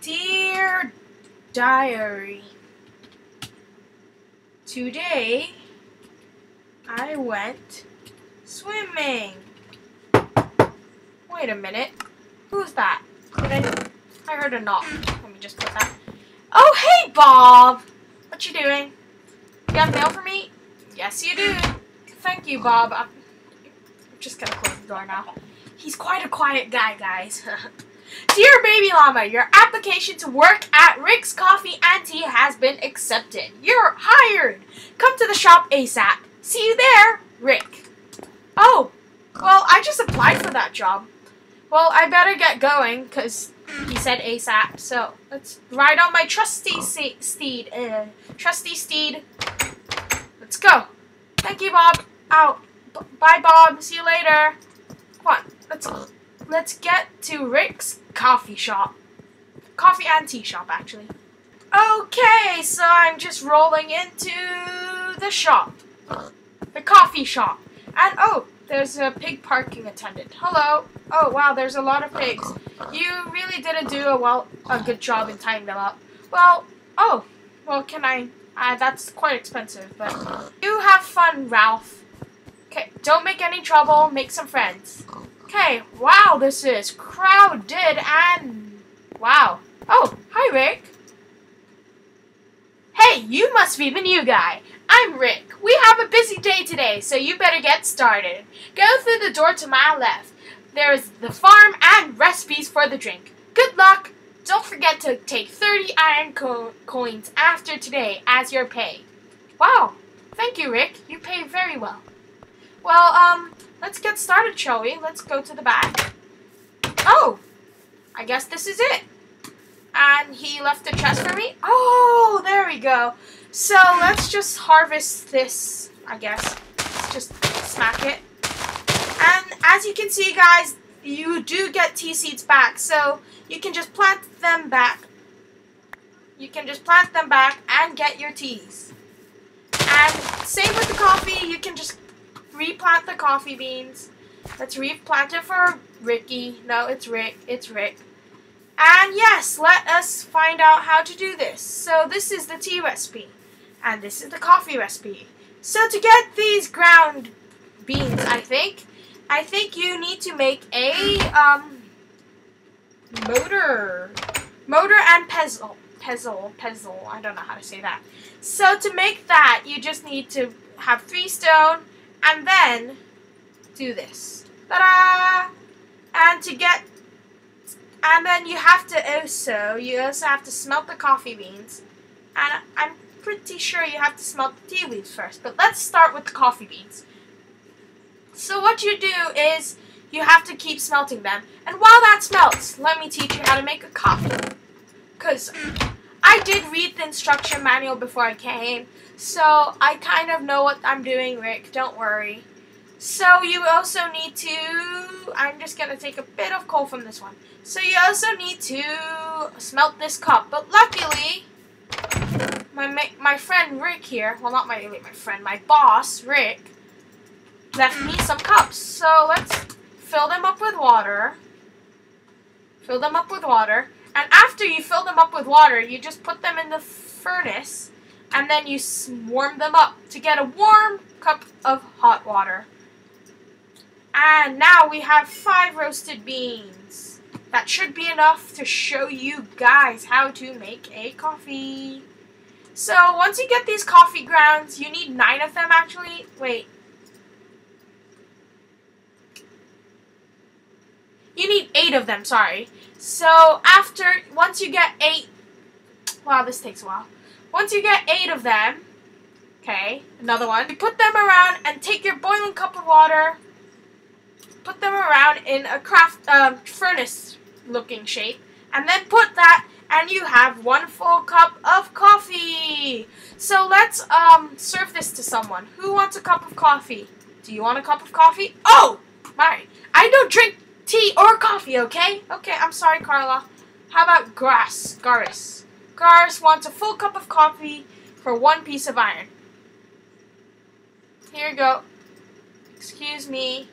Dear Diary, today I went swimming. Wait a minute. Who's that? I, I heard a knock. Let me just put that. Oh, hey, Bob. What you doing? You got mail for me? Yes, you do. Thank you, Bob. I'm just gonna close the door now. He's quite a quiet guy, guys. Dear Baby Llama, your application to work at Rick's Coffee and Tea has been accepted. You're hired. Come to the shop ASAP. See you there, Rick. Oh, well, I just applied for that job. Well, I better get going, because he said ASAP. So, let's ride on my trusty steed. Uh, trusty steed. Let's go. Thank you, Bob. Out. B bye, Bob. See you later. Come on. Let's let's get to Rick's coffee shop. Coffee and tea shop, actually. Okay, so I'm just rolling into the shop. The coffee shop. And, oh, there's a pig parking attendant. Hello. Oh, wow, there's a lot of pigs. You really didn't do a well, a good job in tying them up. Well, oh, well, can I? Uh, that's quite expensive, but you have fun, Ralph. Okay, don't make any trouble. Make some friends. Okay, wow, this is crowded and wow. Oh, hi, Rick. Hey, you must be the new guy. I'm Rick. We have a busy day today, so you better get started. Go through the door to my left. There is the farm and recipes for the drink. Good luck. Don't forget to take 30 iron co coins after today as your pay. Wow. Thank you, Rick. You pay very well. Well, um, let's get started, shall we? Let's go to the back. Oh, I guess this is it. And he left a chest for me. Oh, there we go. So let's just harvest this, I guess. Let's just smack it. And as you can see, guys, you do get tea seeds back. So you can just plant them back. You can just plant them back and get your teas. And same with the coffee, you can just replant the coffee beans. Let's replant it for Ricky. No, it's Rick. It's Rick. And yes, let us find out how to do this. So this is the tea recipe. And this is the coffee recipe. So to get these ground beans, I think, I think you need to make a um, motor. Motor and pestle. Pestle. Pestle. I don't know how to say that. So to make that, you just need to have three stone, and then do this. Ta-da! And to get, and then you have to also, you also have to smelt the coffee beans. And I'm pretty sure you have to smelt the tea leaves first. But let's start with the coffee beans. So what you do is you have to keep smelting them. And while that smelts, let me teach you how to make a coffee. Because I did read the instruction manual before I came. So I kind of know what I'm doing, Rick. Don't worry. So you also need to, I'm just going to take a bit of coal from this one. So you also need to smelt this cup. But luckily, my my friend Rick here, well not my my friend, my boss, Rick, left me some cups. So let's fill them up with water. Fill them up with water. And after you fill them up with water, you just put them in the furnace and then you warm them up to get a warm cup of hot water. And now we have five roasted beans. That should be enough to show you guys how to make a coffee. So once you get these coffee grounds, you need nine of them actually. Wait. You need eight of them, sorry. So after, once you get eight, wow, this takes a while. Once you get eight of them, okay, another one, you put them around and take your boiling cup of water, put them around in a craft um, furnace looking shape, and then put that and you have one full cup of coffee. So let's um serve this to someone. Who wants a cup of coffee? Do you want a cup of coffee? Oh, my! I don't drink tea or coffee, okay? Okay, I'm sorry, Carla. How about Grass? Garis. Cars wants a full cup of coffee for one piece of iron. Here you go. Excuse me.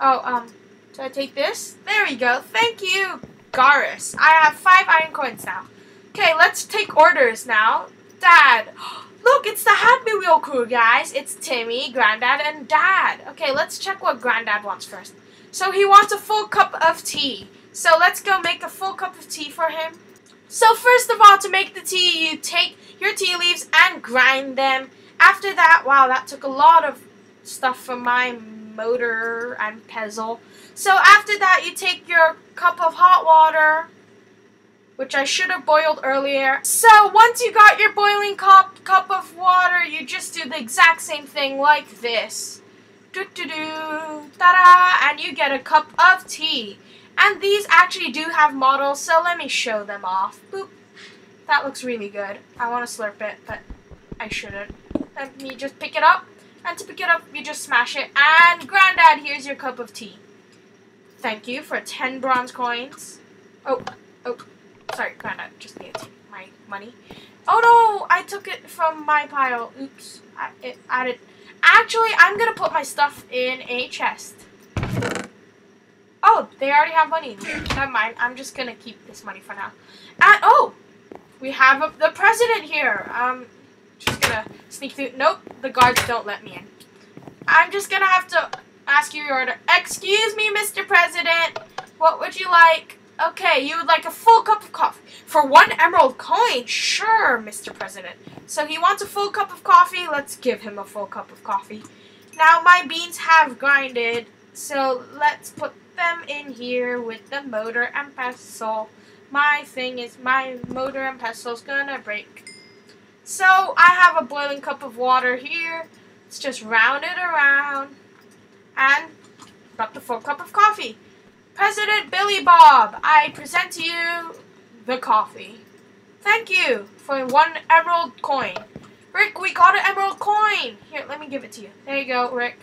Oh, um, do I take this? There we go. Thank you. Garis. I have five iron coins now. Okay, let's take orders now. Dad. Look, it's the Happy Wheel crew, guys. It's Timmy, Granddad, and Dad. Okay, let's check what Granddad wants first. So he wants a full cup of tea. So let's go make a full cup of tea for him. So first of all, to make the tea, you take your tea leaves and grind them. After that, wow, that took a lot of stuff from my motor and pestle. So after that, you take your cup of hot water, which I should have boiled earlier. So once you got your boiling cup, cup of water, you just do the exact same thing like this. Do do do, ta-da, and you get a cup of tea. And these actually do have models, so let me show them off. Boop. That looks really good. I want to slurp it, but I shouldn't. Let me just pick it up. And to pick it up, you just smash it. And Granddad, here's your cup of tea. Thank you for 10 bronze coins. Oh, oh, sorry, Granddad, just needed my money. Oh no, I took it from my pile. Oops, I it added. Actually, I'm gonna put my stuff in a chest. Oh, they already have money. Never mind, I'm just gonna keep this money for now. And, oh, we have a, the president here. Um, just gonna sneak through. Nope, the guards don't let me in. I'm just gonna have to ask you your order. Excuse me, Mr. President. What would you like? Okay, you would like a full cup of coffee. For one emerald coin? Sure, Mr. President. So he wants a full cup of coffee. Let's give him a full cup of coffee. Now my beans have grinded, so let's put them in here with the motor and pestle. My thing is my motor and pestle's gonna break. So I have a boiling cup of water here. Let's just round it around. And got the full cup of coffee. President Billy Bob, I present to you the coffee. Thank you for one emerald coin. Rick, we got an emerald coin. Here, let me give it to you. There you go, Rick.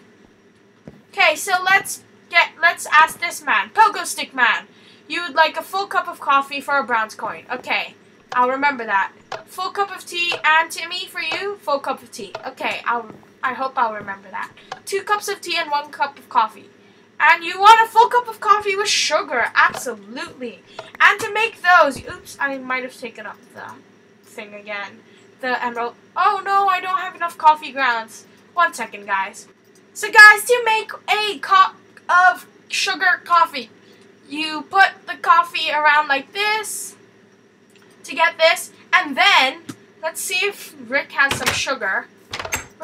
Okay, so let's get let's ask this man, Pogo Stick Man. You would like a full cup of coffee for a bronze coin. Okay, I'll remember that. Full cup of tea, and Timmy for you, full cup of tea. Okay, I'll I hope I'll remember that. Two cups of tea and one cup of coffee. And you want a full cup of coffee with sugar, absolutely. And to make those, oops, I might have taken up the thing again. The emerald. Oh no, I don't have enough coffee grounds. One second, guys. So guys, to make a cup of sugar coffee, you put the coffee around like this to get this, and then let's see if Rick has some sugar.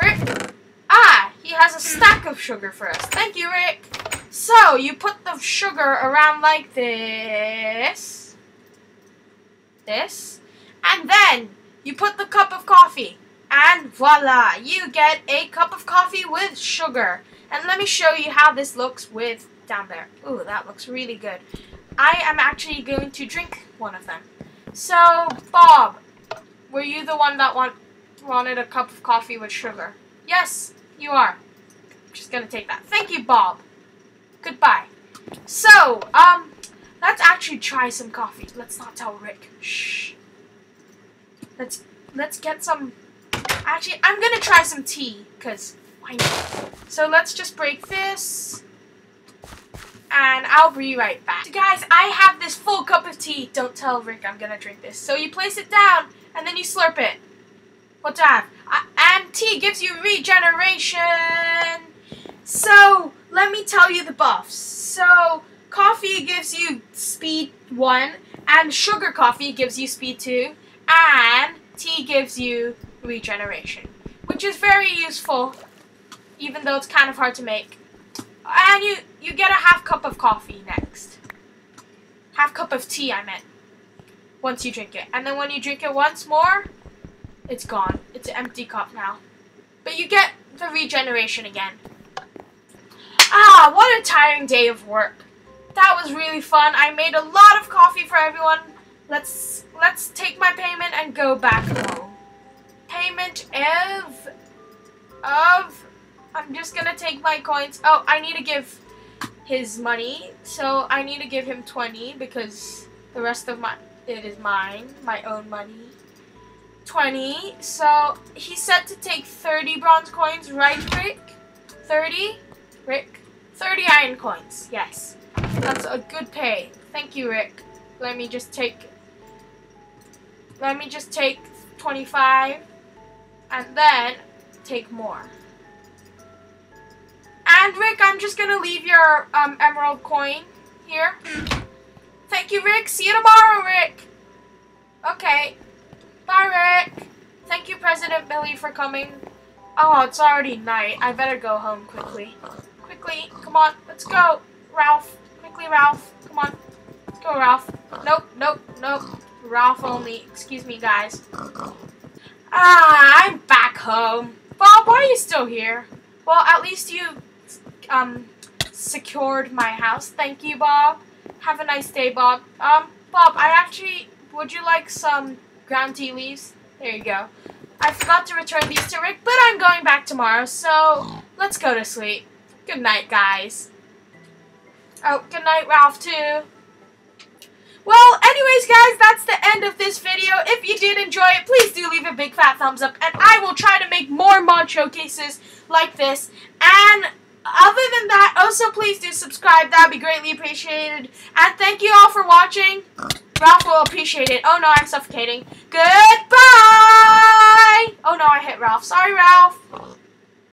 Rick, ah, he has a stack of sugar for us. Thank you, Rick. So, you put the sugar around like this. This. And then, you put the cup of coffee. And voila, you get a cup of coffee with sugar. And let me show you how this looks with down there. Ooh, that looks really good. I am actually going to drink one of them. So, Bob, were you the one that want, wanted a cup of coffee with sugar? Yes, you are. I'm just gonna take that. Thank you, Bob. Goodbye. So, um, let's actually try some coffee. Let's not tell Rick. Shh. Let's let's get some. Actually, I'm gonna try some tea, cause why not? So let's just break this, and I'll be right back. So guys, I have this full cup of tea. Don't tell Rick I'm gonna drink this. So you place it down, and then you slurp it. What? Uh, and tea gives you regeneration. Let me tell you the buffs. So, coffee gives you speed 1, and sugar coffee gives you speed 2, and tea gives you regeneration, which is very useful, even though it's kind of hard to make. And you, you get a half cup of coffee next. Half cup of tea, I meant. Once you drink it. And then when you drink it once more, it's gone. It's an empty cup now. But you get the regeneration again. Ah, what a tiring day of work. That was really fun. I made a lot of coffee for everyone. Let's let's take my payment and go back home. Payment of of I'm just gonna take my coins. Oh, I need to give his money. So I need to give him 20 because the rest of my it is mine, my own money. 20. So he said to take 30 bronze coins, right, Rick? 30? Rick? 30 iron coins, yes. That's a good pay. Thank you, Rick. let me just take let me just take 25 and then take more. And Rick, I'm just gonna leave your um, emerald coin here. Thank you, Rick. See you tomorrow, Rick. Okay. Bye, Rick. Thank you, President Billy, for coming. Oh, it's already night. I better go home quickly. Quickly. Come on. Let's go. Ralph. Quickly, Ralph. Come on. Let's go, Ralph. Nope, nope, nope. Ralph only. Excuse me, guys. Ah, I'm back home. Bob, why are you still here? Well, at least you um secured my house. Thank you, Bob. Have a nice day, Bob. Um, Bob, I actually would you like some ground tea leaves? There you go. I forgot to return these to Rick, but I'm going back tomorrow, so let's go to sleep. Good night, guys. Oh, good night, Ralph, too. Well, anyways, guys, that's the end of this video. If you did enjoy it, please do leave a big fat thumbs up, and I will try to make more mod showcases like this. And other than that, also please do subscribe. That would be greatly appreciated. And thank you all for watching. Ralph will appreciate it. Oh no, I'm suffocating. Goodbye! Oh no, I hit Ralph. Sorry, Ralph.